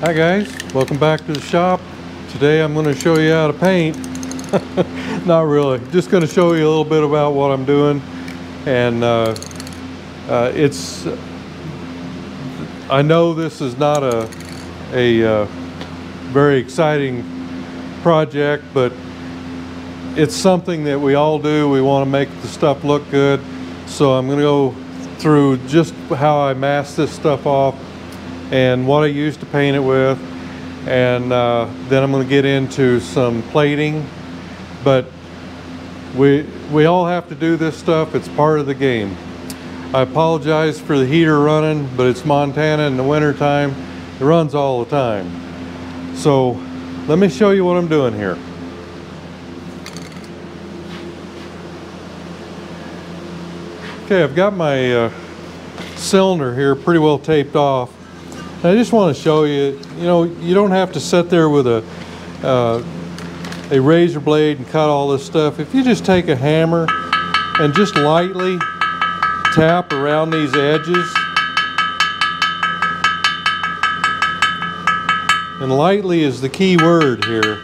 Hi guys, welcome back to the shop. Today I'm going to show you how to paint. Not really, just going to show you a little bit about what I'm doing. And uh, uh, it's, I know this is not a, a uh, very exciting project, but it's something that we all do. We want to make the stuff look good. So I'm going to go through just how I mask this stuff off and what I use to paint it with. And uh, then I'm going to get into some plating. But we, we all have to do this stuff. It's part of the game. I apologize for the heater running, but it's Montana in the winter time. It runs all the time. So let me show you what I'm doing here. Okay, I've got my uh, cylinder here pretty well taped off. I just want to show you, you know, you don't have to sit there with a, uh, a razor blade and cut all this stuff. If you just take a hammer and just lightly tap around these edges, and lightly is the key word here.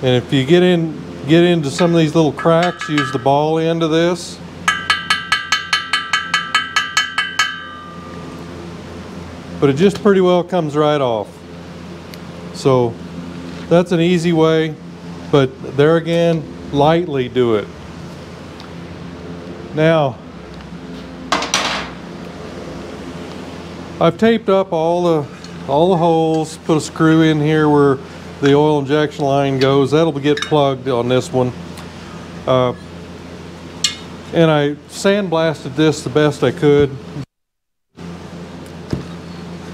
And if you get in, get into some of these little cracks, use the ball end of this. But it just pretty well comes right off. So that's an easy way, but there again, lightly do it. Now, I've taped up all the all the holes, put a screw in here where the oil injection line goes. That'll get plugged on this one. Uh, and I sandblasted this the best I could.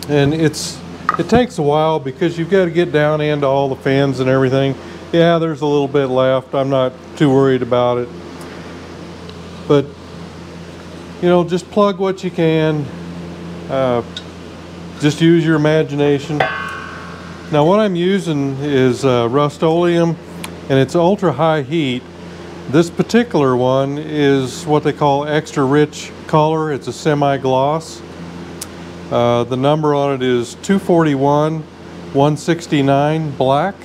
And it's it takes a while because you've got to get down into all the fins and everything. Yeah, there's a little bit left. I'm not too worried about it. But, you know, just plug what you can. Uh, just use your imagination. Now what I'm using is uh, Rust-Oleum and it's ultra high heat. This particular one is what they call extra rich color. It's a semi-gloss. Uh, the number on it is 241 169 black.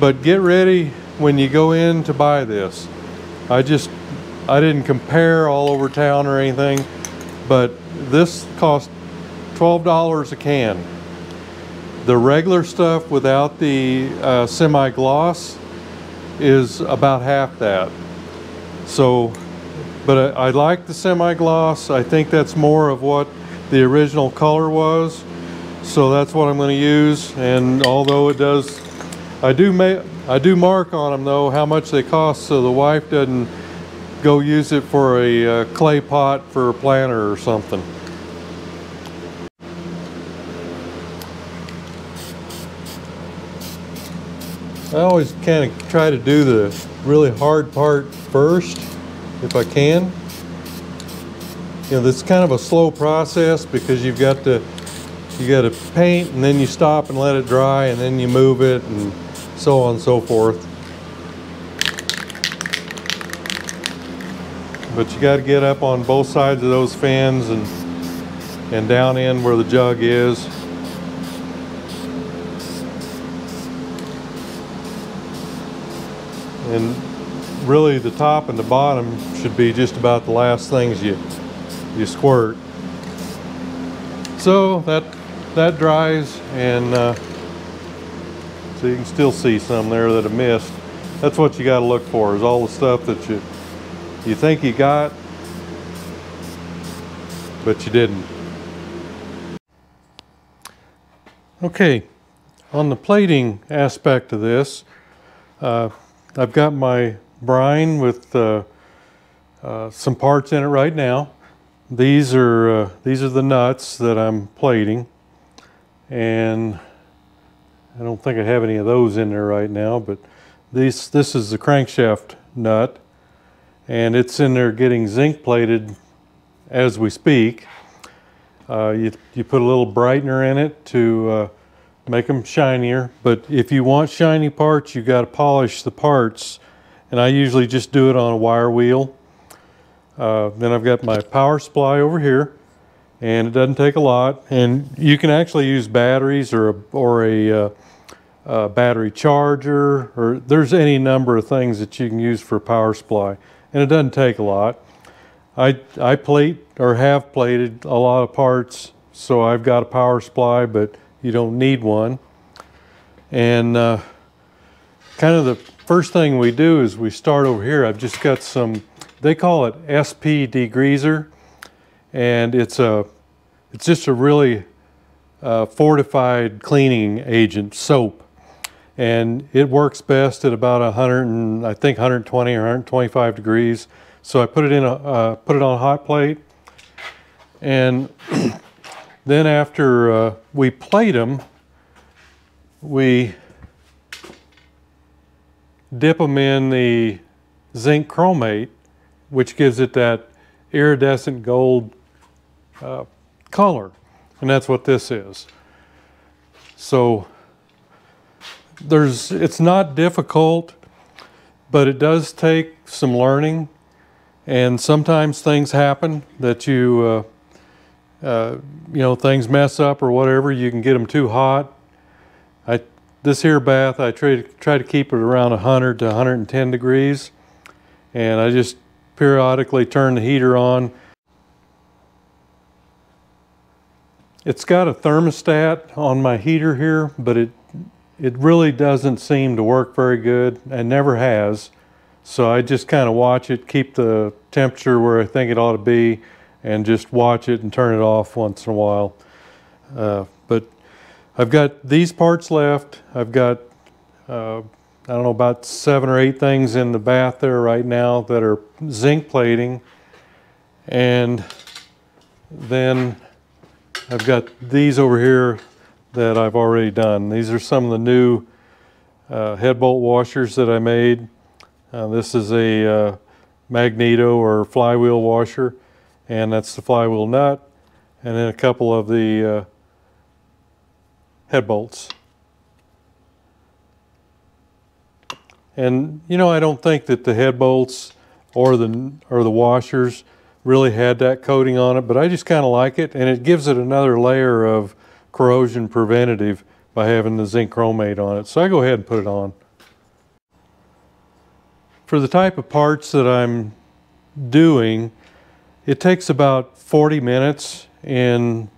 But get ready when you go in to buy this. I just, I didn't compare all over town or anything, but this cost $12 a can. The regular stuff without the uh, semi-gloss is about half that. So, but I, I like the semi-gloss. I think that's more of what the original color was. So that's what I'm going to use. And although it does, I do I do mark on them though how much they cost so the wife doesn't go use it for a uh, clay pot for a planter or something. I always kind of try to do the really hard part first, if I can. You know, this kind of a slow process because you've got to you got to paint and then you stop and let it dry and then you move it and so on and so forth. But you got to get up on both sides of those fans and and down in where the jug is. And really the top and the bottom should be just about the last things you you squirt. So that that dries and uh, so you can still see some there that I missed. That's what you got to look for is all the stuff that you you think you got but you didn't. Okay on the plating aspect of this uh, I've got my brine with uh, uh, some parts in it right now. These are uh, these are the nuts that I'm plating, and I don't think I have any of those in there right now. But this this is the crankshaft nut, and it's in there getting zinc plated as we speak. Uh, you you put a little brightener in it to uh, make them shinier. But if you want shiny parts, you got to polish the parts. And I usually just do it on a wire wheel. Uh, then I've got my power supply over here and it doesn't take a lot. And you can actually use batteries or a, or a, uh, a battery charger or there's any number of things that you can use for power supply and it doesn't take a lot. I, I plate or have plated a lot of parts so I've got a power supply but you don't need one. And uh, kind of the first thing we do is we start over here. I've just got some, they call it SP degreaser and it's a it's just a really uh, fortified cleaning agent soap and it works best at about 100 and I think 120 or 125 degrees so I put it in a uh, put it on a hot plate and then after uh, we plate them we dip them in the zinc chromate which gives it that iridescent gold uh, color. And that's what this is. So there's, it's not difficult, but it does take some learning. And sometimes things happen that you, uh, uh, you know, things mess up or whatever. You can get them too hot. I, this here bath, I try to, try to keep it around 100 to 110 degrees. And I just periodically turn the heater on. It's got a thermostat on my heater here, but it it really doesn't seem to work very good and never has. So I just kind of watch it, keep the temperature where I think it ought to be, and just watch it and turn it off once in a while. Uh, but I've got these parts left. I've got, uh, I don't know, about seven or eight things in the bath there right now that are zinc plating. And then I've got these over here that I've already done. These are some of the new uh, head bolt washers that I made. Uh, this is a uh, magneto or flywheel washer and that's the flywheel nut and then a couple of the uh, head bolts. And you know, I don't think that the head bolts or the, or the washers really had that coating on it, but I just kind of like it and it gives it another layer of corrosion preventative by having the zinc chromate on it. So I go ahead and put it on. For the type of parts that I'm doing, it takes about 40 minutes in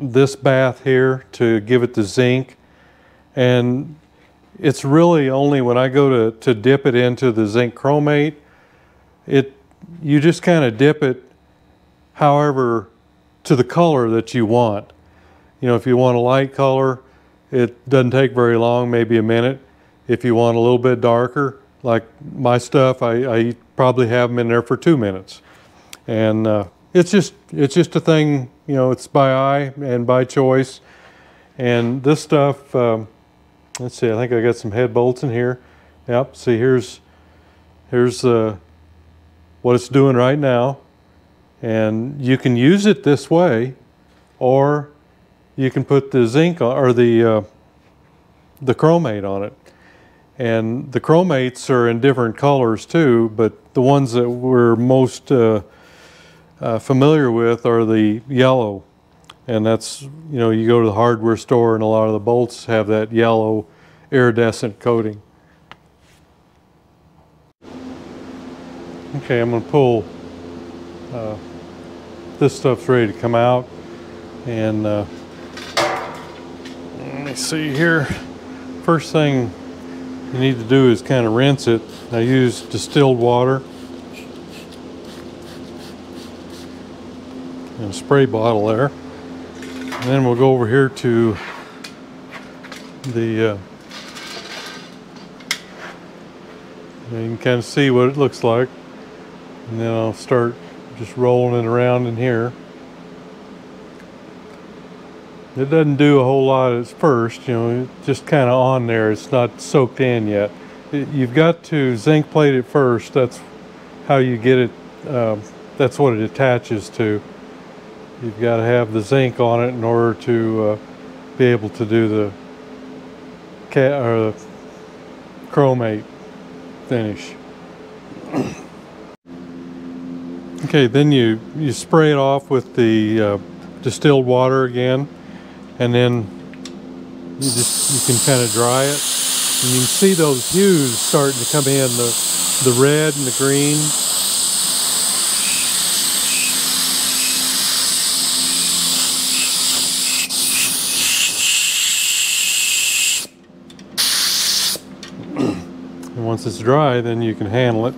this bath here to give it the zinc. And it's really only when I go to, to dip it into the zinc chromate, it, you just kind of dip it however to the color that you want. You know, if you want a light color, it doesn't take very long, maybe a minute. If you want a little bit darker, like my stuff, I, I probably have them in there for two minutes. And uh, it's just it's just a thing, you know, it's by eye and by choice. And this stuff, um, let's see, I think I got some head bolts in here. Yep, see here's, here's uh, what it's doing right now. And you can use it this way, or you can put the zinc or the, uh, the chromate on it. And the chromates are in different colors too, but the ones that we're most uh, uh, familiar with are the yellow. And that's, you know, you go to the hardware store and a lot of the bolts have that yellow iridescent coating. Okay, I'm going to pull, uh, this stuff's ready to come out. And uh, let me see here. First thing you need to do is kind of rinse it. I use distilled water. And a spray bottle there. And then we'll go over here to the uh, you can kind of see what it looks like and then I'll start just rolling it around in here it doesn't do a whole lot at first, you know, just kind of on there. It's not soaked in yet. It, you've got to zinc plate it first. That's how you get it, um, that's what it attaches to. You've got to have the zinc on it in order to uh, be able to do the the chromate finish. okay, then you you spray it off with the uh, distilled water again, and then you just you can kind of dry it, and you can see those hues starting to come in the the red and the green. and once it's dry, then you can handle it.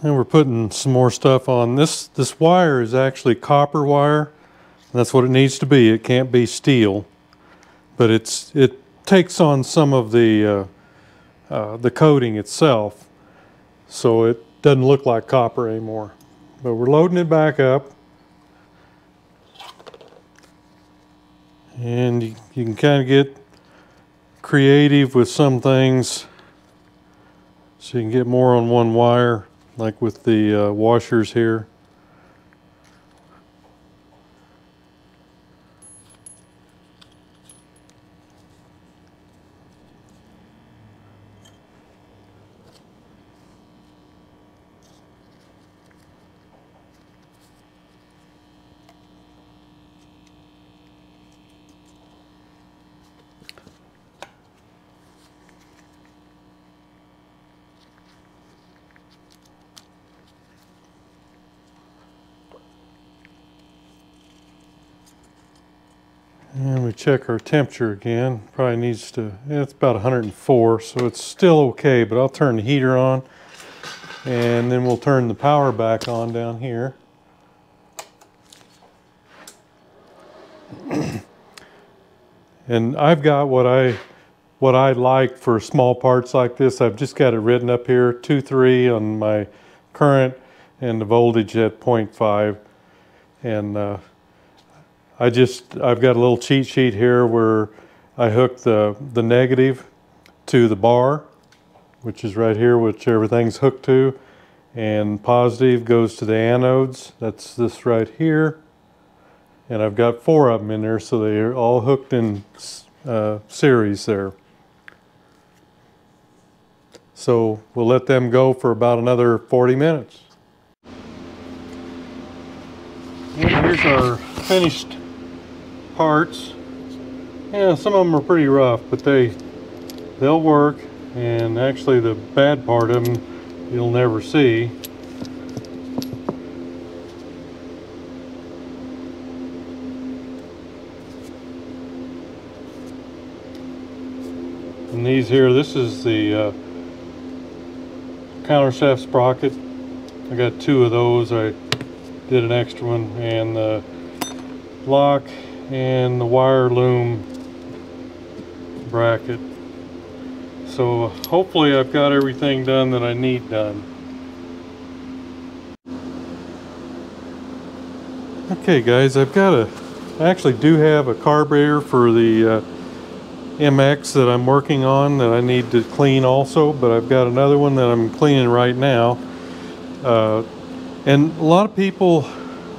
And we're putting some more stuff on. This this wire is actually copper wire. That's what it needs to be. It can't be steel, but it's it takes on some of the uh, uh, the coating itself, so it doesn't look like copper anymore. But we're loading it back up, and you, can kind of get creative with some things, so you can get more on one wire like with the uh, washers here. And we check our temperature again. Probably needs to, it's about 104, so it's still okay, but I'll turn the heater on and then we'll turn the power back on down here. and I've got what I what I like for small parts like this. I've just got it written up here, 2-3 on my current and the voltage at 0.5. And uh, I just, I've got a little cheat sheet here where I hook the, the negative to the bar, which is right here, which everything's hooked to. And positive goes to the anodes. That's this right here. And I've got four of them in there, so they're all hooked in uh, series there. So we'll let them go for about another 40 minutes. Here's our finished parts. Yeah, some of them are pretty rough, but they they'll work. And actually, the bad part of them you'll never see. And these here, this is the uh, countershaft sprocket. I got two of those. I did an extra one, and the lock and the wire loom bracket. So hopefully I've got everything done that I need done. Okay guys, I've got a, I actually do have a carburetor for the uh, MX that I'm working on that I need to clean also, but I've got another one that I'm cleaning right now. Uh, and a lot of people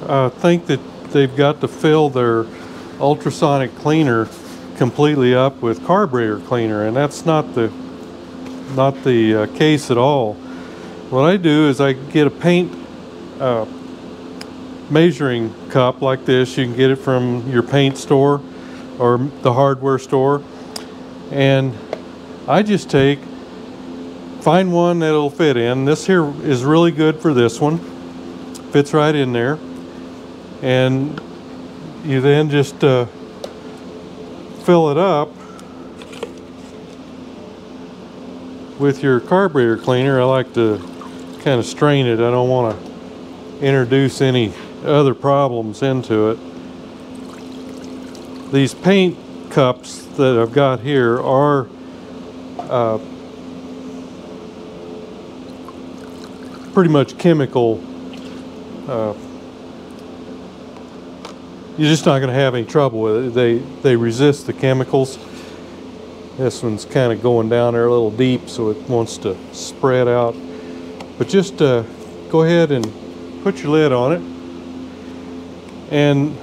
uh, think that they've got to fill their ultrasonic cleaner completely up with carburetor cleaner and that's not the not the uh, case at all. What I do is I get a paint uh, measuring cup like this. You can get it from your paint store or the hardware store. And I just take find one that'll fit in. This here is really good for this one. Fits right in there. And you then just uh, fill it up with your carburetor cleaner. I like to kind of strain it. I don't want to introduce any other problems into it. These paint cups that I've got here are uh, pretty much chemical uh, you're just not going to have any trouble with it. They, they resist the chemicals. This one's kind of going down there a little deep, so it wants to spread out But just uh, go ahead and put your lid on it. And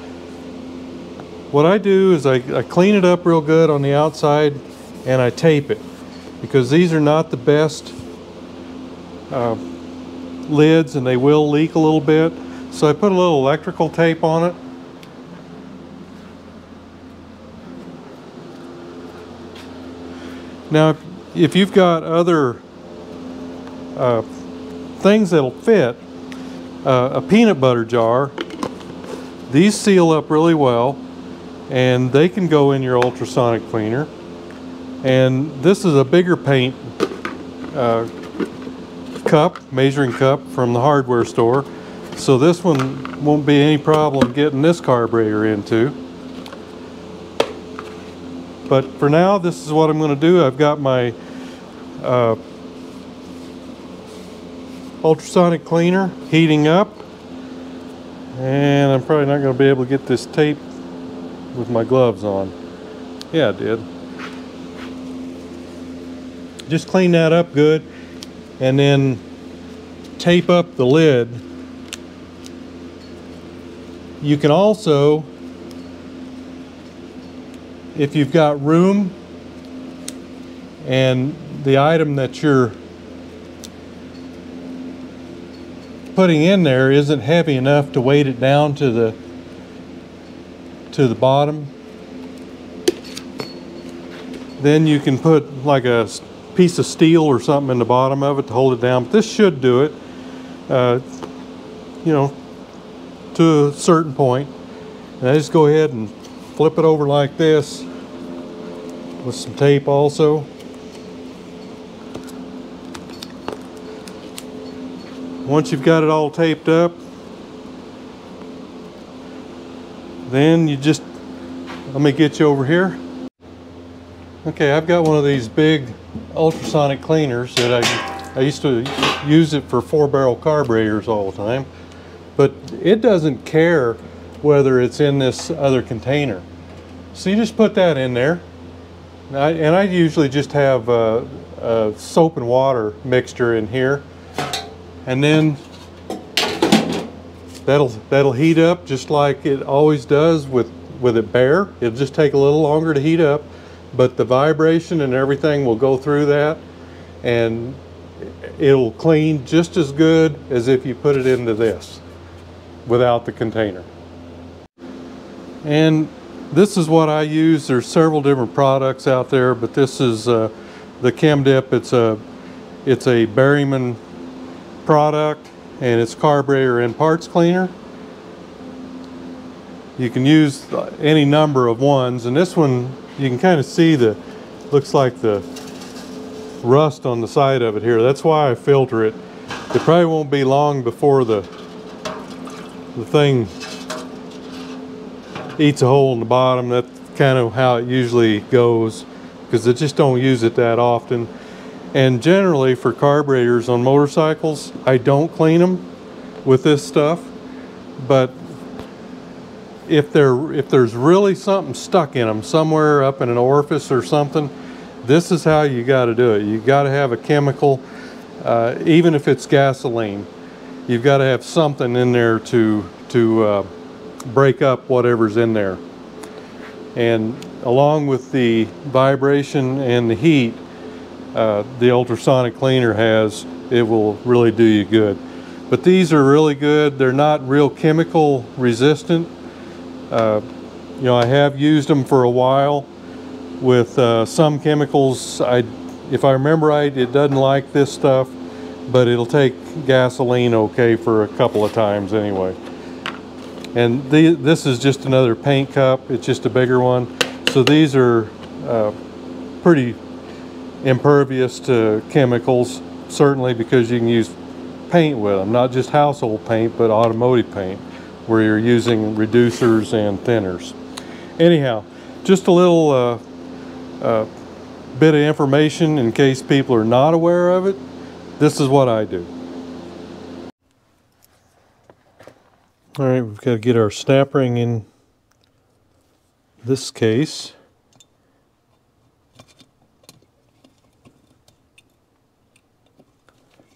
what I do is I, I clean it up real good on the outside and I tape it because these are not the best uh, lids and they will leak a little bit. So I put a little electrical tape on it. Now, if you've got other uh, things that'll fit, uh, a peanut butter jar, these seal up really well and they can go in your ultrasonic cleaner. And this is a bigger paint uh, cup, measuring cup from the hardware store. So this one won't be any problem getting this carburetor into. But for now, this is what I'm going to do. I've got my uh, ultrasonic cleaner heating up. And I'm probably not going to be able to get this tape with my gloves on. Yeah, I did. Just clean that up good and then tape up the lid. You can also, if you've got room and the item that you're putting in there isn't heavy enough to weight it down to the to the bottom then you can put like a piece of steel or something in the bottom of it to hold it down. But this should do it, uh, you know, to a certain point. And I just go ahead and flip it over like this with some tape also. Once you've got it all taped up, then you just, let me get you over here. Okay, I've got one of these big ultrasonic cleaners that I, I used to use it for four barrel carburetors all the time, but it doesn't care whether it's in this other container. So you just put that in there. And I, and I usually just have a, a soap and water mixture in here. And then that'll, that'll heat up just like it always does with, with it bare. It'll just take a little longer to heat up but the vibration and everything will go through that and it'll clean just as good as if you put it into this without the container. And this is what I use. There's several different products out there, but this is uh, the ChemDip. It's a, it's a Berryman product and it's carburetor and parts cleaner. You can use any number of ones and this one you can kind of see the, looks like the rust on the side of it here. That's why I filter it. It probably won't be long before the, the thing eats a hole in the bottom. That's kind of how it usually goes because they just don't use it that often. And generally for carburetors on motorcycles, I don't clean them with this stuff, but if there if there's really something stuck in them somewhere up in an orifice or something this is how you got to do it you got to have a chemical uh, even if it's gasoline you've got to have something in there to to uh, break up whatever's in there and along with the vibration and the heat uh, the ultrasonic cleaner has it will really do you good but these are really good they're not real chemical resistant uh, you know, I have used them for a while with uh, some chemicals. I, if I remember right, it doesn't like this stuff, but it'll take gasoline okay for a couple of times anyway. And the, this is just another paint cup. It's just a bigger one. So these are uh, pretty impervious to chemicals, certainly because you can use paint with them, not just household paint, but automotive paint where you're using reducers and thinners. Anyhow, just a little uh, uh, bit of information in case people are not aware of it. This is what I do. All right, we've got to get our snap ring in this case.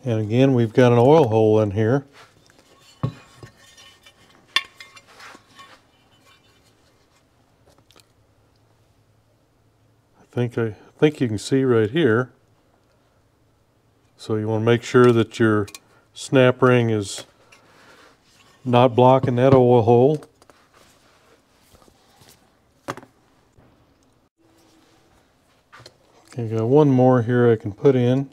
And again, we've got an oil hole in here. I think I think you can see right here. So you want to make sure that your snap ring is not blocking that oil hole. Okay, got one more here I can put in.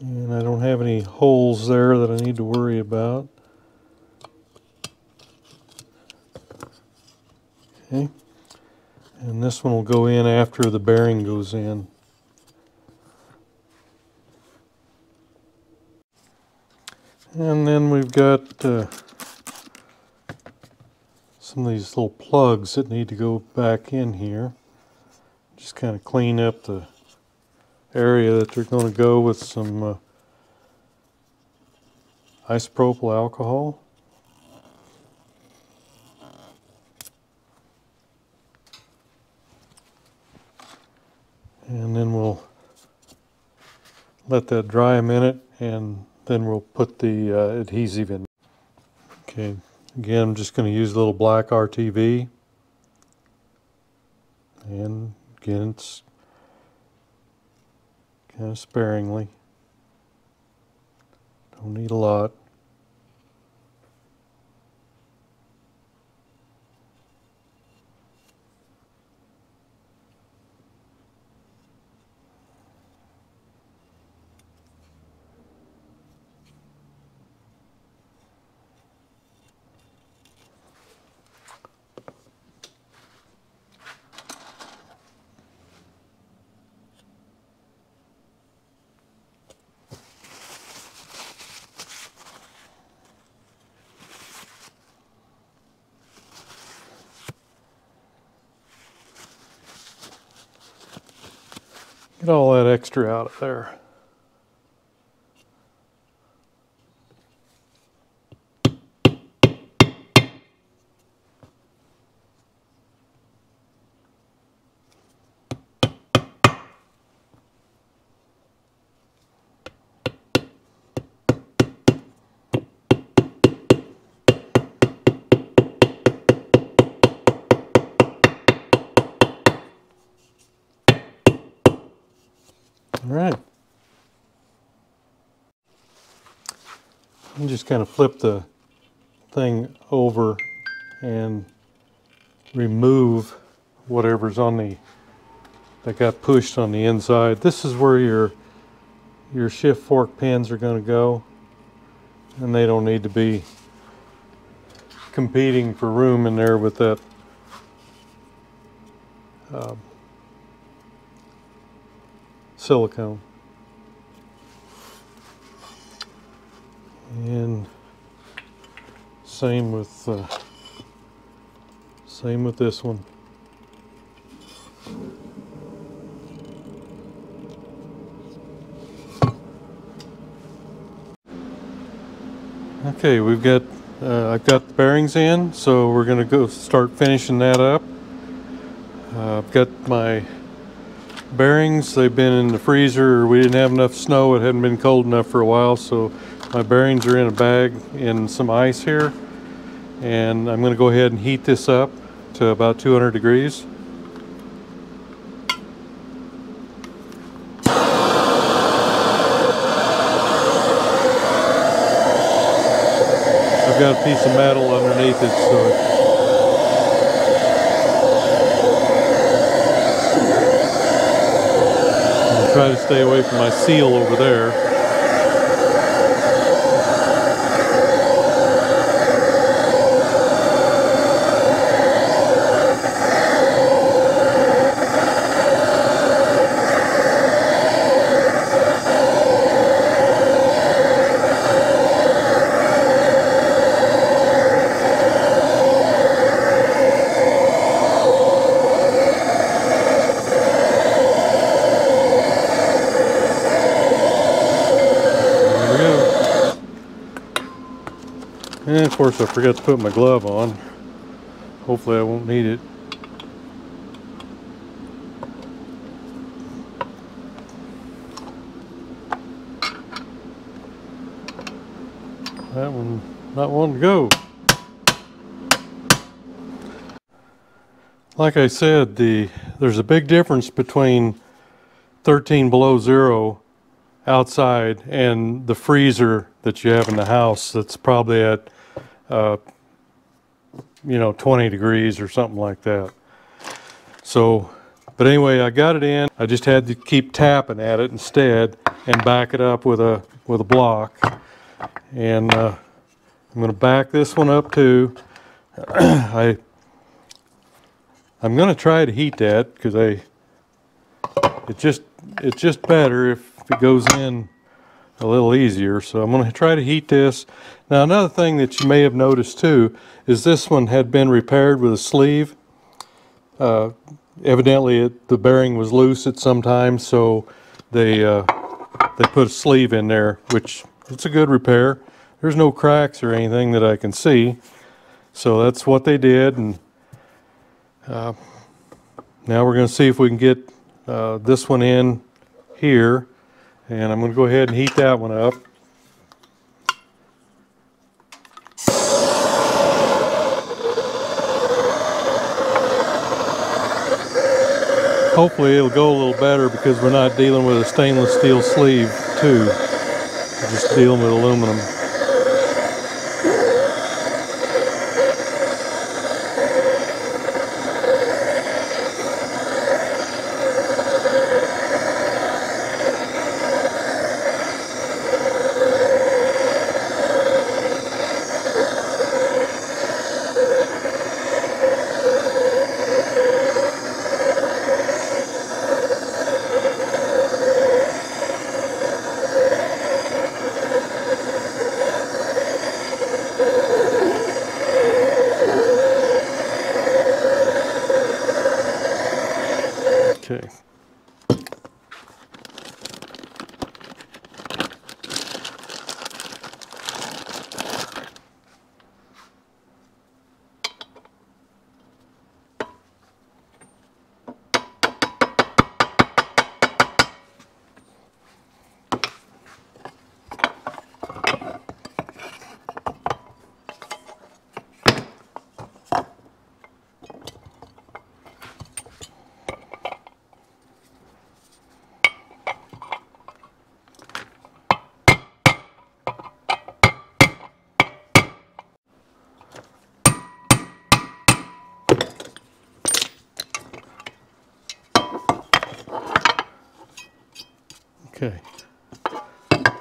And I don't have any holes there that I need to worry about. Okay. And this one will go in after the bearing goes in. And then we've got uh, some of these little plugs that need to go back in here. Just kind of clean up the area that they're going to go with some uh, isopropyl alcohol. And then we'll let that dry a minute and then we'll put the uh, adhesive in. Okay, again I'm just going to use a little black RTV and again it's kind of sparingly. Don't need a lot. Get all that extra out of there. All right. And just kind of flip the thing over and remove whatever's on the that got pushed on the inside. This is where your your shift fork pins are going to go and they don't need to be competing for room in there with that uh, silicone. And same with uh, same with this one. Okay, we've got uh, I've got the bearings in, so we're going to go start finishing that up. Uh, I've got my bearings. They've been in the freezer. We didn't have enough snow. It hadn't been cold enough for a while, so my bearings are in a bag in some ice here. And I'm going to go ahead and heat this up to about 200 degrees. I've got a piece of metal underneath it, so it try to stay away from my seal over there. And of course I forgot to put my glove on. Hopefully I won't need it. That one, not one to go. Like I said, the there's a big difference between 13 below zero outside and the freezer that you have in the house that's probably at uh, you know 20 degrees or something like that. So, but anyway, I got it in. I just had to keep tapping at it instead and back it up with a with a block. And uh, I'm going to back this one up too. I I'm going to try to heat that because I it just it's just better if it goes in a little easier. So I'm going to try to heat this. Now another thing that you may have noticed too is this one had been repaired with a sleeve. Uh, evidently it, the bearing was loose at some time so they uh, they put a sleeve in there which it's a good repair. There's no cracks or anything that I can see. So that's what they did and uh, now we're going to see if we can get uh, this one in here and I'm going to go ahead and heat that one up. Hopefully it'll go a little better because we're not dealing with a stainless steel sleeve too. We're just dealing with aluminum. Okay. Okay.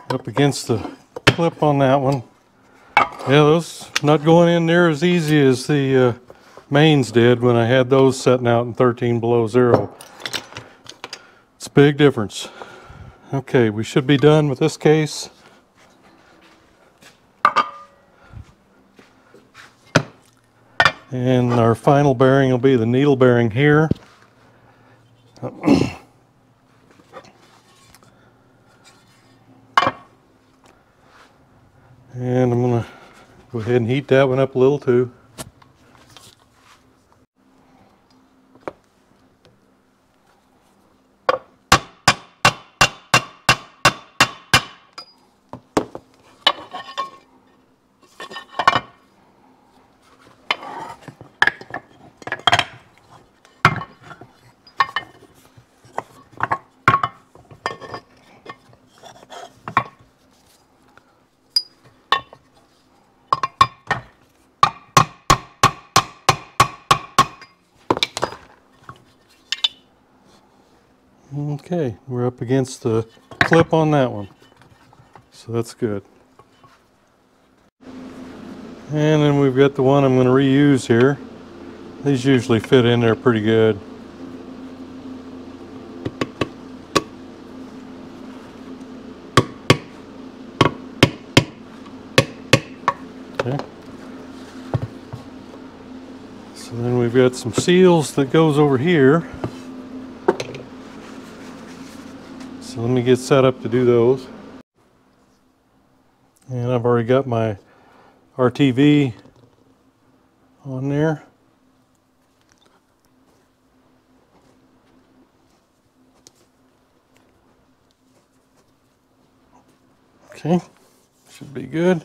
Up against the clip on that one. Yeah, those not going in there as easy as the uh, mains did when I had those setting out in 13 below zero. It's a big difference. Okay, we should be done with this case. And our final bearing will be the needle bearing here. And I'm gonna go ahead and heat that one up a little too. Okay, we're up against the clip on that one. So that's good. And then we've got the one I'm going to reuse here. These usually fit in there pretty good. Okay. So then we've got some seals that goes over here. Let me get set up to do those. And I've already got my RTV on there. Okay, should be good.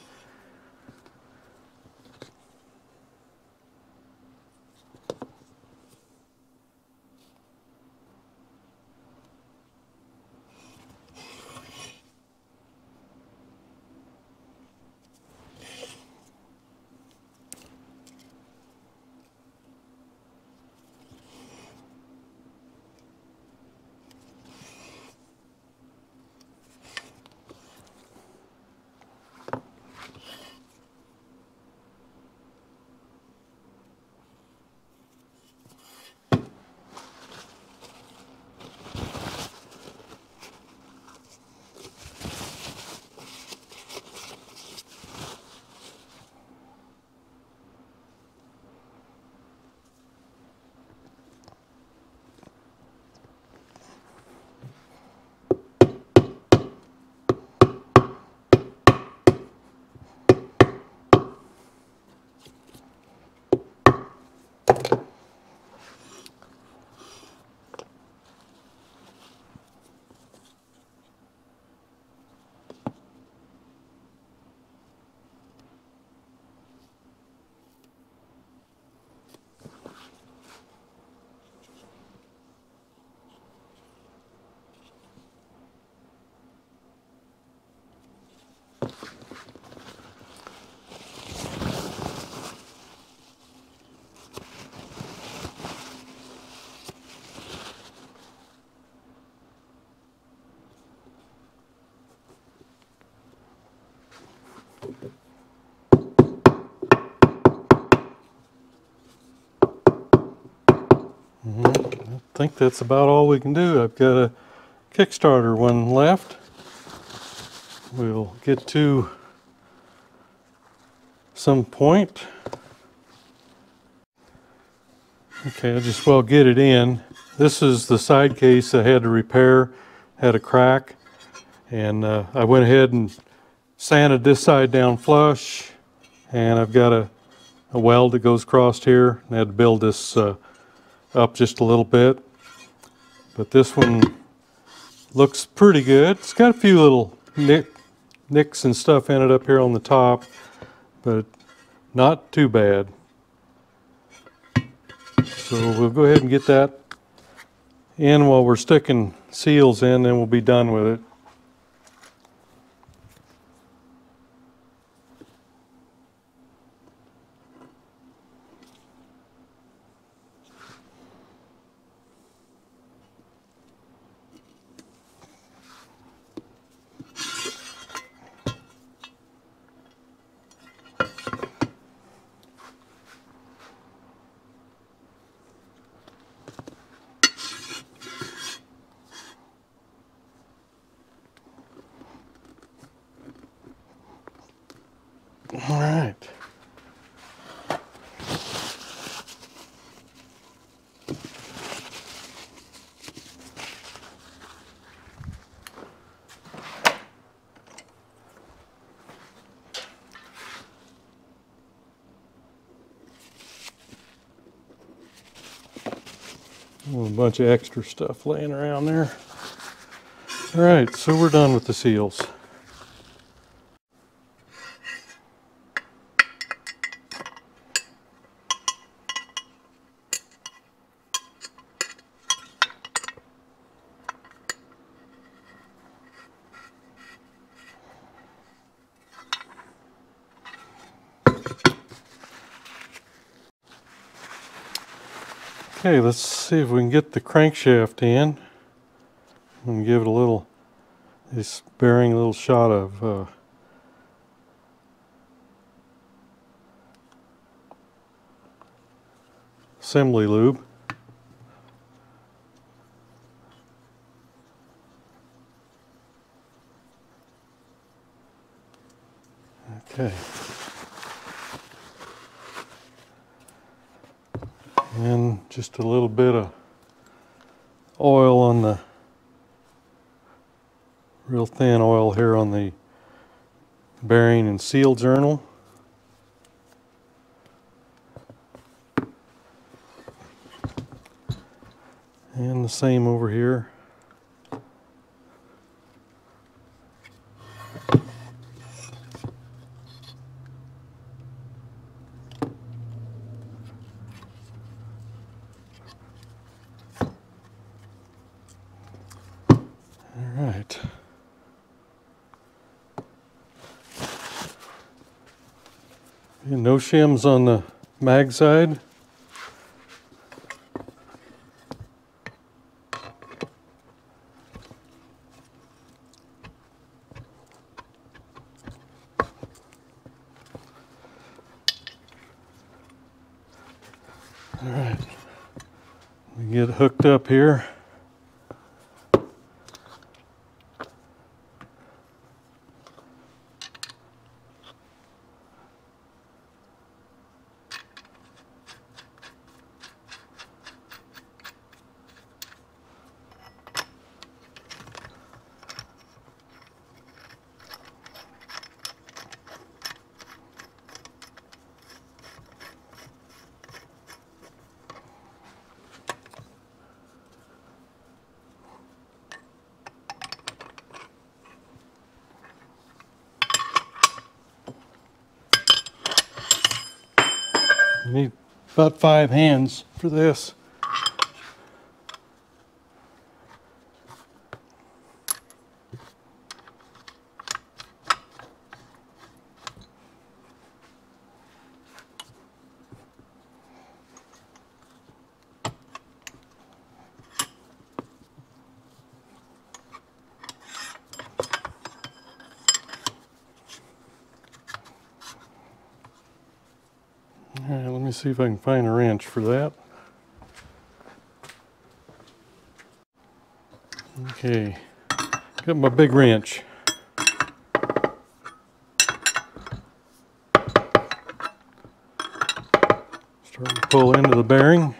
Think that's about all we can do. I've got a Kickstarter one left. We'll get to some point. Okay, I'll just well get it in. This is the side case I had to repair, had a crack, and uh, I went ahead and sanded this side down flush, and I've got a, a weld that goes across here. I had to build this uh, up just a little bit, but this one looks pretty good. It's got a few little nick, nicks and stuff in it up here on the top, but not too bad. So we'll go ahead and get that in while we're sticking seals in, and we'll be done with it. All right. A bunch of extra stuff laying around there. All right, so we're done with the seals. Okay, let's see if we can get the crankshaft in and give it a little, this bearing a little shot of uh, assembly lube. Okay. and a little bit of oil on the real thin oil here on the bearing and seal journal. And the same over here. All right. And no shims on the mag side. All right. We get hooked up here. You need about five hands for this. See if I can find a wrench for that. Okay, got my big wrench. Starting to pull into the bearing.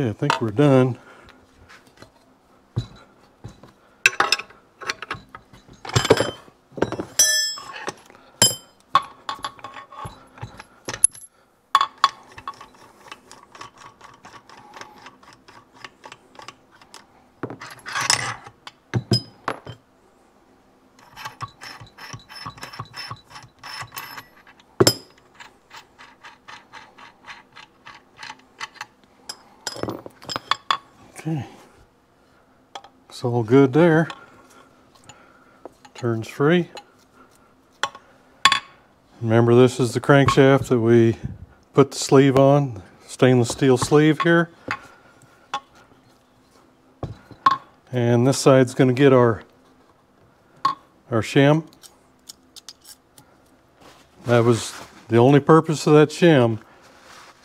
Okay, I think we're done. Okay. It's all good there. Turns free. Remember this is the crankshaft that we put the sleeve on, stainless steel sleeve here. And this side's going to get our our shim. That was the only purpose of that shim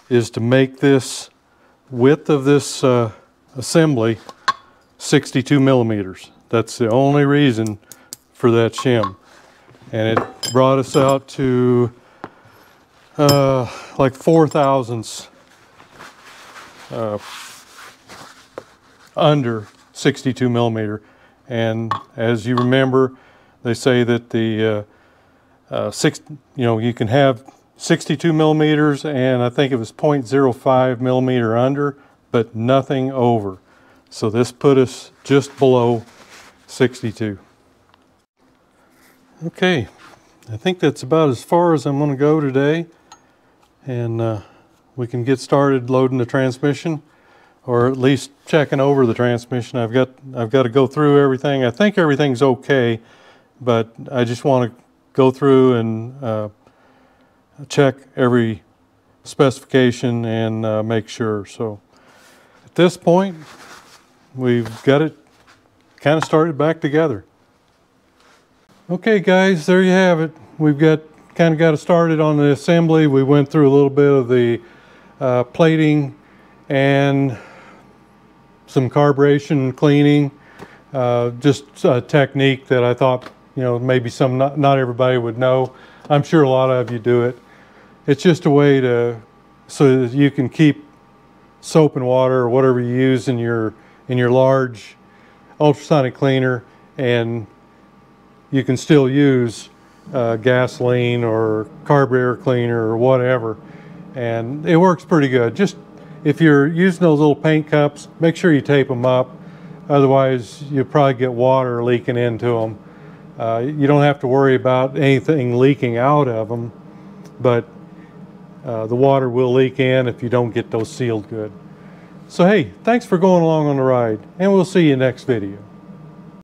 is to make this width of this uh, assembly 62 millimeters. That's the only reason for that shim. And it brought us out to uh, like four thousandths uh, under 62 millimeter. And as you remember, they say that the uh, uh, six, you know, you can have 62 millimeters and I think it was 0.05 millimeter under but nothing over. So this put us just below 62. Okay, I think that's about as far as I'm going to go today. And uh, we can get started loading the transmission or at least checking over the transmission. I've got, I've got to go through everything. I think everything's okay, but I just want to go through and uh, check every specification and uh, make sure. So at this point, we've got it kind of started back together. Okay guys, there you have it. We've got kind of got it started on the assembly. We went through a little bit of the uh, plating and some carburation cleaning. Uh, just a technique that I thought, you know, maybe some, not, not everybody would know. I'm sure a lot of you do it. It's just a way to, so that you can keep soap and water or whatever you use in your in your large ultrasonic cleaner and you can still use uh, gasoline or carburetor cleaner or whatever. And it works pretty good. Just if you're using those little paint cups make sure you tape them up. Otherwise you'll probably get water leaking into them uh, you don't have to worry about anything leaking out of them but uh, the water will leak in if you don't get those sealed good. So hey, thanks for going along on the ride, and we'll see you next video.